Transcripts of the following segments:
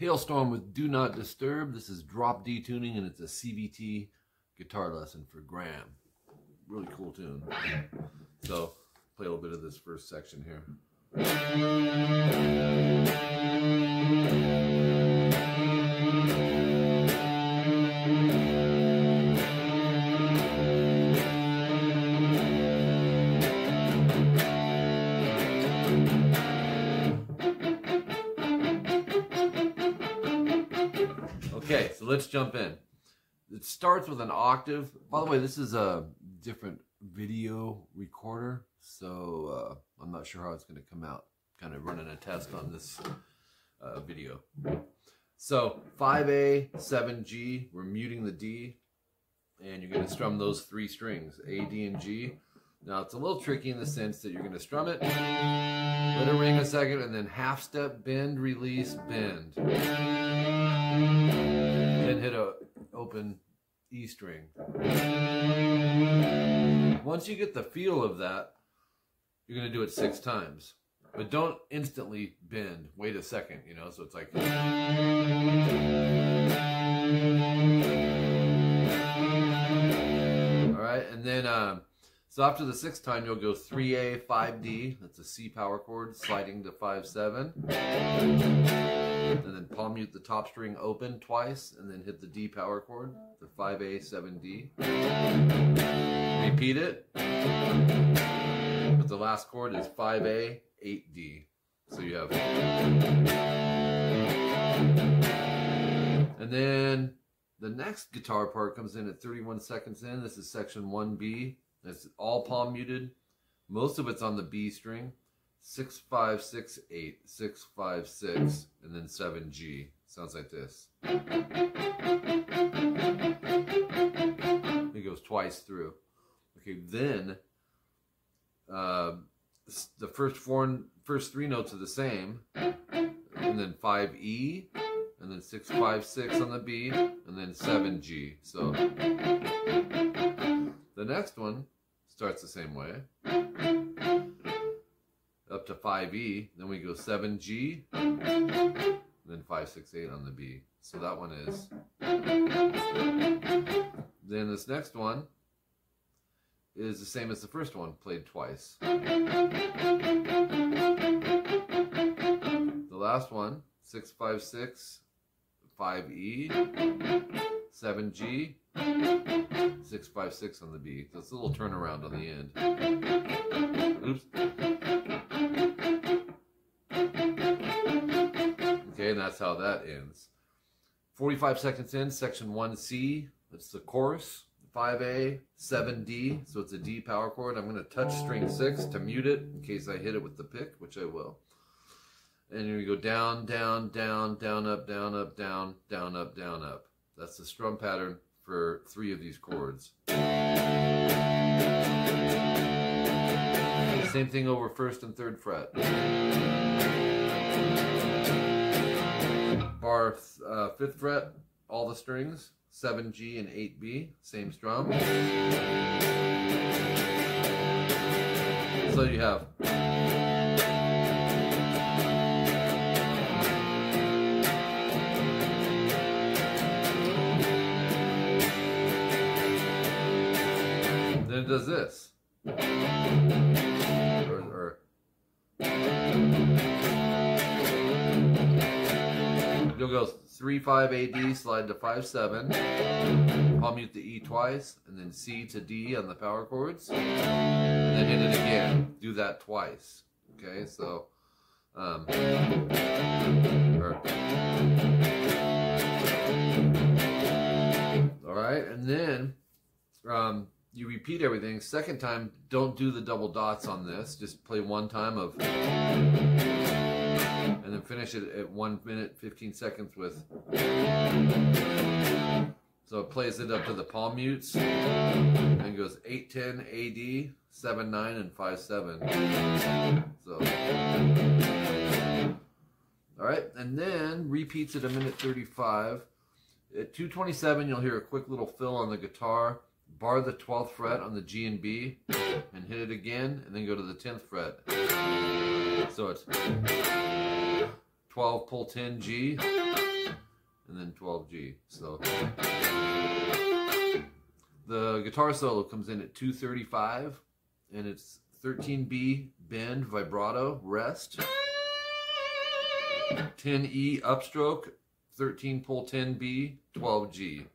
Halestorm with Do Not Disturb. This is drop D tuning and it's a CVT guitar lesson for Graham. Really cool tune. So play a little bit of this first section here. Okay, so let's jump in. It starts with an octave. By the way, this is a different video recorder, so uh, I'm not sure how it's going to come out. Kind of running a test on this uh, video. So 5A, 7G, we're muting the D, and you're going to strum those three strings, A, D, and G. Now it's a little tricky in the sense that you're going to strum it, let it ring a second, and then half step, bend, release, bend hit a open E string. Once you get the feel of that, you're going to do it six times. But don't instantly bend. Wait a second, you know, so it's like. All right, and then, um, so after the sixth time, you'll go 3A, 5D. That's a C power chord, sliding to 5 7 and then palm mute the top string open twice, and then hit the D power chord, the 5A, 7D. Repeat it. But the last chord is 5A, 8D. So you have. And then the next guitar part comes in at 31 seconds in. This is section 1B. It's all palm muted. Most of it's on the B string six five six eight six five six and then seven G. Sounds like this. It goes twice through. Okay, then uh, the first four first three notes are the same, and then five E, and then six five six on the B, and then seven G. So the next one starts the same way to 5E, then we go 7G, then 568 on the B. So that one is. Then this next one is the same as the first one, played twice. The last one, 656, 5E, 7G, 656 on the B. So it's a little turnaround on the end. Oops. Okay, and that's how that ends. 45 seconds in, section 1C, that's the chorus. 5A, 7D, so it's a D power chord. I'm going to touch string 6 to mute it in case I hit it with the pick, which I will. And you go down, down, down, down, up, down, up, down, down, up, down, up. That's the strum pattern for three of these chords. Same thing over first and third fret. Bar uh, fifth fret, all the strings, 7G and 8B, same strum. So you have does this. You'll go 3 5 AD, slide to 5 7, palm mute the E twice, and then C to D on the power chords, and then hit it again. Do that twice. Okay, so. Um, or, all right, and then um, you repeat everything. Second time, don't do the double dots on this. Just play one time of and then finish it at 1 minute 15 seconds with. So it plays it up to the palm mutes. And goes 810 AD 7 9 and 5 7 so. All right and then repeats at a minute 35 at 227 you'll hear a quick little fill on the guitar bar the 12th fret on the G and B and hit it again and then go to the 10th fret so it's 12 pull 10 G and then 12G. So the guitar solo comes in at 235 and it's 13B bend vibrato rest 10E upstroke 13 pull 10B 12G.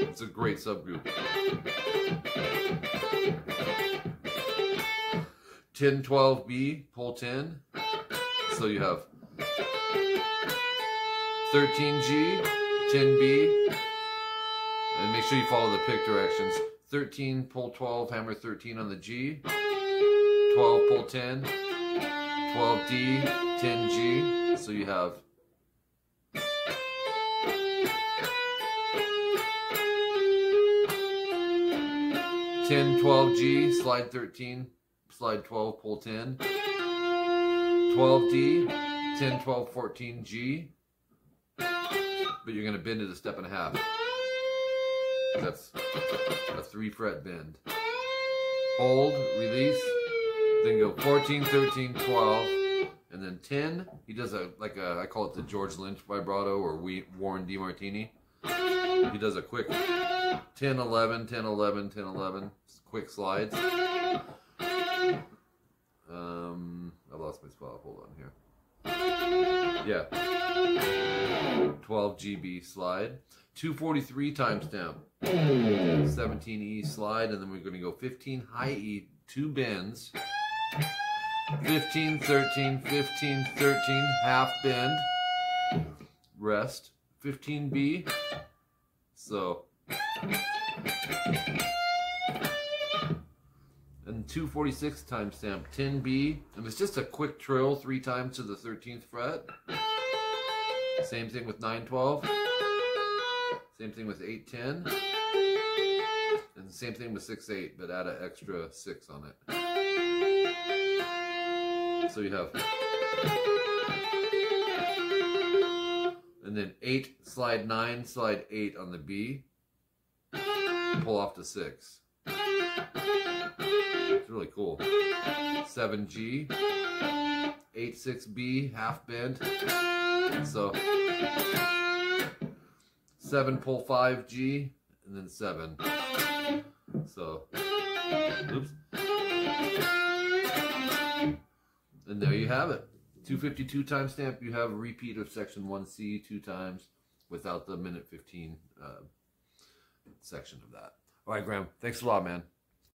It's a great subgroup. 10 12B pull 10 so you have 13G 10B and make sure you follow the pick directions. 13, pull 12, hammer 13 on the G. 12, pull 10. 12D, 10G. So you have Ten, twelve G, slide thirteen, slide twelve, pull ten. Twelve D, 10, 12, 14 G. But you're gonna bend it a step and a half. That's a three fret bend. Hold, release, then go 14, 13, 12, and then 10. He does a, like a, I call it the George Lynch vibrato or Warren DeMartini. He does a quick 10, 11, 10, 11, 10, 11, quick slides. Um, I lost my spot. Hold on here. Yeah. 12 GB slide. 243 timestamp. 17E slide, and then we're going to go 15 high E, two bends. 15, 13, 15, 13, half bend. Rest. 15B. So. And 246 timestamp. 10B. And it's just a quick trill three times to the 13th fret. Same thing with 912. Same thing with 810. And same thing with 6-8, but add an extra 6 on it. So you have... And then 8, slide 9, slide 8 on the B. Pull off to 6. It's cool. 7G. 8-6B, half bend. So... 7 pull 5G, and then 7. So, oops. And there you have it. 252 timestamp, you have a repeat of section 1C two times without the minute 15 uh, section of that. All right, Graham, thanks a lot, man.